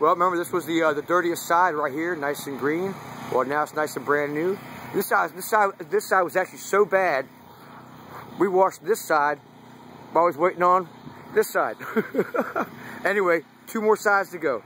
Well, remember this was the uh, the dirtiest side right here, nice and green. Well, now it's nice and brand new. This side, this side, this side was actually so bad. We washed this side. I'm always waiting on this side. anyway, two more sides to go.